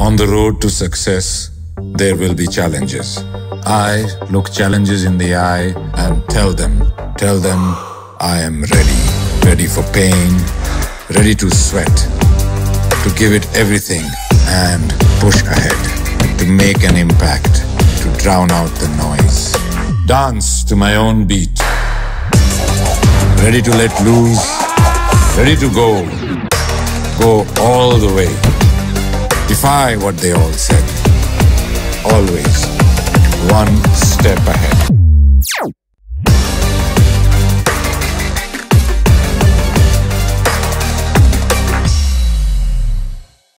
On the road to success, there will be challenges. I look challenges in the eye and tell them, tell them I am ready. Ready for pain, ready to sweat, to give it everything and push ahead, to make an impact, to drown out the noise. Dance to my own beat. Ready to let loose, ready to go. Go all the way. What they all said. Always one step ahead.